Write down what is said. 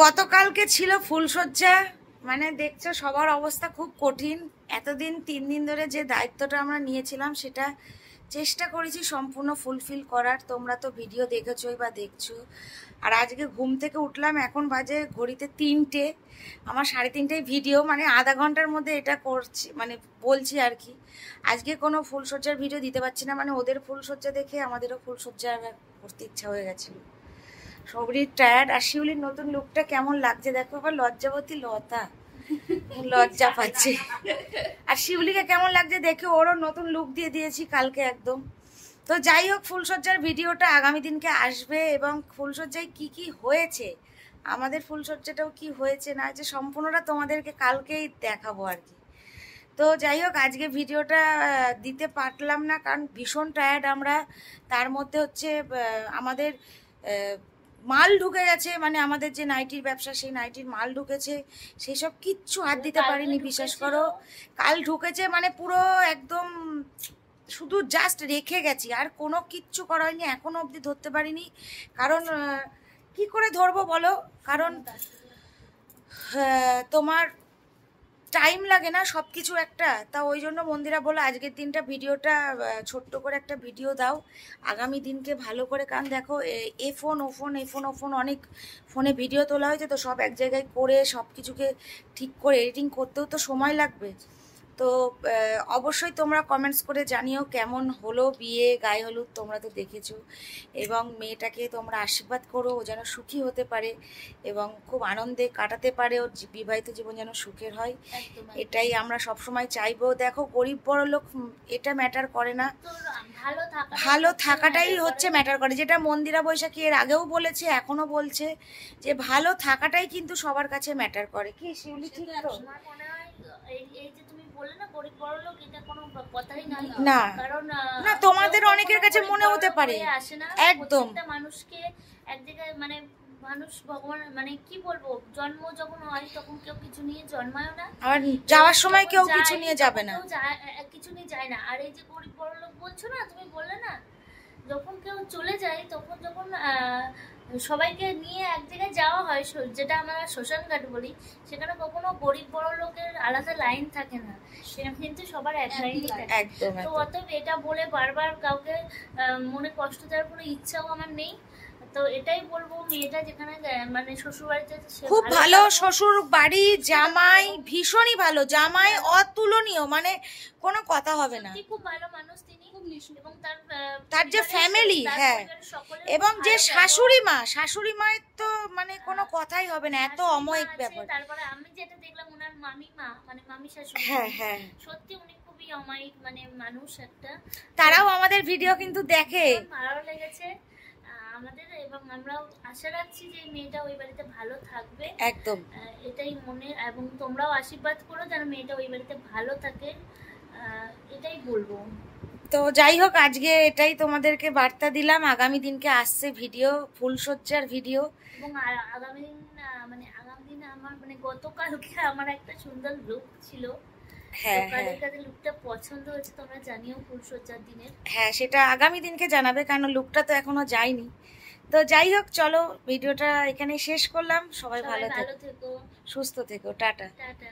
গতকালকে ছিল ফুলসজ্জা মানে দেখছ, সবার অবস্থা খুব কঠিন। এতদিন, তিন দিন ধরে যে দায়িত্বটা আমরা নিয়েছিলাম, সেটা চেষ্টা করেছি সম্পূর্ণ ফুলফিল করার। তোমরা তো ভিডিও দেখেছোই বা দেখছ। আর আজকে ঘুম থেকে উঠলাম, এখন বাজে ঘড়িতে তিনটে। আমার সাড়ে তিনটেই ভিডিও মানে আধা ঘণ্টার মধ্যে এটা করছি মানে বলছি আর কি। আজকে কোনো ফুলসজ্জার ভিডিও দিতে পারছি না মানে ওদের ফুলসজ্জা দেখে আমাদেরও ফুলসজ্জা করতে ইচ্ছা হয়ে গেছিল। সবরই টায়ার্ড আর শিউলির নতুন লুকটা কেমন লাগছে দেখো আবার লজ্জাবতী লতা। লজ্জা পাচ্ছে। আর শিউলিকে কেমন লাগছে দেখে ওরও নতুন লুক দিয়ে দিয়েছি কালকে একদম। তো যাই হোক ফুলসজ্জার ভিডিওটা আগামী দিনকে আসবে এবং ফুলসজ্জায় কি কি হয়েছে, আমাদের ফুলসজ্জাটাও কি হয়েছে না যে সম্পূর্ণটা তোমাদেরকে কালকেই দেখাবো আর কি। তো যাই হোক, আজকে ভিডিওটা দিতে পারলাম না, কারণ ভীষণ টায়ার্ড আমরা। তার মধ্যে হচ্ছে আমাদের মাল ঢুকে গেছে মানে আমাদের যে নাইটির ব্যবসা সেই নাইটির মাল ঢুকেছে সেই সব কিচ্ছু হাত দিতে পারিনি বিশ্বাস করো। কাল ঢুকেছে মানে পুরো একদম শুধু জাস্ট রেখে গেছি আর কোনো কিচ্ছু করা হয়নি এখনও অবধি ধরতে পারিনি। কারণ কি করে ধরবো বলো? কারণ তোমার টাইম লাগে না সব কিছু একটা। তা ওই জন্য মন্দিরা বলো আজকের দিনটা ভিডিওটা ছোট্ট করে একটা ভিডিও দাও। আগামী দিনকে ভালো করে কারণ দেখো, এ- ফোন ও ফোন এ ফোন ও ফোন অনেক ফোনে ভিডিও তোলা হয়েছে, তো সব এক জায়গায় করে সব কিছুকে ঠিক করে এডিটিং করতেও তো সময় লাগবে। তো অবশ্যই তোমরা কমেন্টস করে জানিও কেমন হলো বিয়ে গায়ে হলুদ তোমরা তো দেখেছ। এবং মেয়েটাকে তোমরা আশীর্বাদ করো ও যেন সুখী হতে পারে এবং খুব আনন্দে কাটাতে পারে ওর বিবাহিত জীবন যেন সুখের হয়। এটাই আমরা সবসময় চাইব। দেখো গরিব বড় লোক এটা ম্যাটার করে না। ভালো ভালো থাকাটাই হচ্ছে ম্যাটার করে। যেটা মন্দিরা বৈশাখী এর আগেও বলেছে এখনও বলছে যে ভালো থাকাটাই কিন্তু সবার কাছে ম্যাটার করে। কি শিউলি ঠিক তো? না না। তোমাদের অনেকের কাছে মনে হতে পারে। একদম। মানুষকে এক জায়গায় মানে মানুষ ভগবান মানে কি বলব জন্ম যখন হয় তখন কেউ কিছু নিয়ে জন্মায় না আর যাওয়ার সময় কেউ কিছু নিয়ে যাবে না কিছু নিয়ে যায় না আর এই যে গরিব বড় লোক বলছো না তুমি বললে না যখন কেউ চলে যায় তখন যখন সবাইকে নিয়ে এক জায়গায় যাওয়া হয় যেটা আমরা শ্মশান ঘাট বলি সেখানে কখনো গরিব বড় লোকের আলাদা লাইন থাকে না। কিন্তু সবার এক লাইনই থাকে। তো অতএব এটা বলে বারবার কাউকে মনে কষ্ট দেওয়ার কোনো ইচ্ছাও আমার নেই। তো এটাই বলব মেয়েটা যেখানে মানে শ্বশুর বাড়িতে খুব ভালো শ্বশুর বাড়ি জামাই ভীষণই ভালো। জামাই অতুলনীয় মানে কোনো কথা হবে না। খুব ভালো মানুষ তিনি এবং তার তার যে পরিবারের- family, হ্যাঁ। এবং যে শাশুড়ি মা শাশুড়ি মায়ের তো মানে কোনো কথাই হবে না এত অময়িক ব্যাপার। তারপরে আমি যেটা দেখলাম ওনার মামি মা মানে মামি শাশুড়ি হ্যাঁ হ্যাঁ। সত্যি উনি খুবই অমায়িক মানে মানুষ একটা। তারাও আমাদের ভিডিও কিন্তু দেখে। ভালো লেগেছে। আমাদের এবং আমরাও আশা রাখছি যে মেয়েটা ওই বাড়িতে ভালো থাকবে। একদম। এটাই মনে এবং তোমরাও আশীর্বাদ করো যেন মেয়েটা ওই বাড়িতে ভালো থাকে। এটাই বলব। তো যাই হোক আজকে এটাই তোমাদেরকে বার্তা দিলাম। আগামী দিনকে আসছে ভিডিও ফুলসজ্জার ভিডিও। এবং আগামী দিন মানে আগামী দিন আমার মানে গতকালকে আমার একটা সুন্দর লুক ছিল। হ্যাঁ হ্যাঁ। লুকটা পছন্দ হয়েছে তোমরা জানিও ফুলসজ্জার দিনের হ্যাঁ সেটা আগামী দিনকে জানাবে কারণ লুকটা তো এখনও যায়নি। তো যাই হোক চলো ভিডিওটা এখানে শেষ করলাম। সবাই ভালো থেকো। সুস্থ থেকো টাটা। টাটা।